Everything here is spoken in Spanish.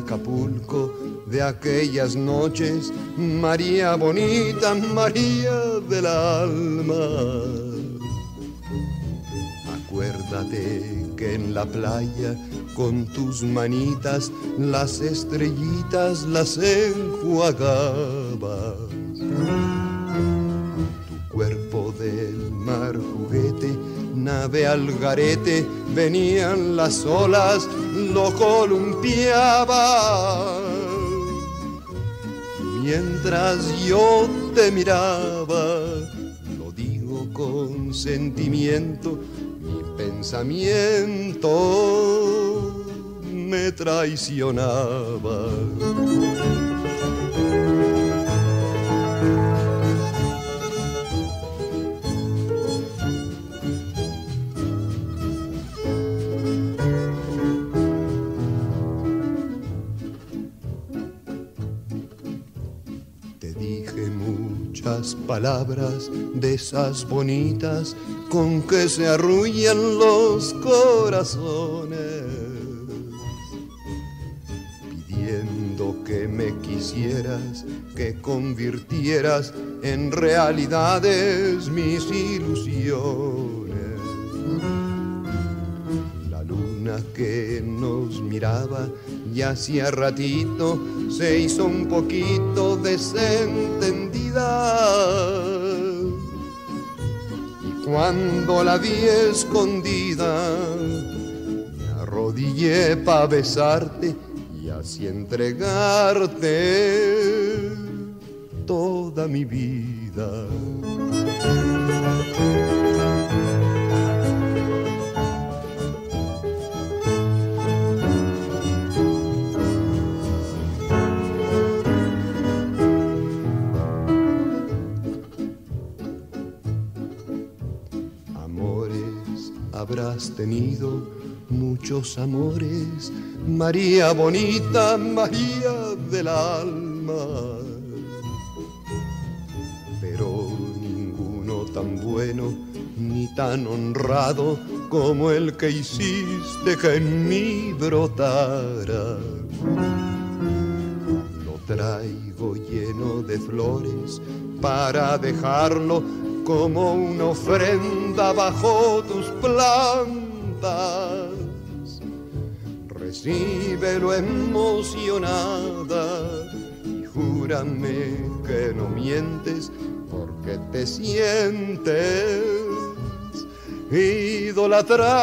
Acapulco de aquellas noches, María bonita, María del alma. Acuérdate que en la playa con tus manitas las estrellitas las enjuagabas. Nave al garete, venían las olas, lo columpiaba. Mientras yo te miraba, lo digo con sentimiento, mi pensamiento me traicionaba. Dije muchas palabras de esas bonitas con que se arrullan los corazones, pidiendo que me quisieras, que convirtieras en realidades mis ilusiones. Que nos miraba y hacía ratito se hizo un poquito desentendida. Y cuando la vi escondida, me arrodillé para besarte y así entregarte toda mi vida. Habrás tenido, muchos amores, María bonita, María del alma. Pero ninguno tan bueno ni tan honrado como el que hiciste que en mí brotara. Lo traigo lleno de flores para dejarlo como una ofrenda bajo tus plantas. Recíbelo emocionada y júrame que no mientes porque te sientes idolatrada.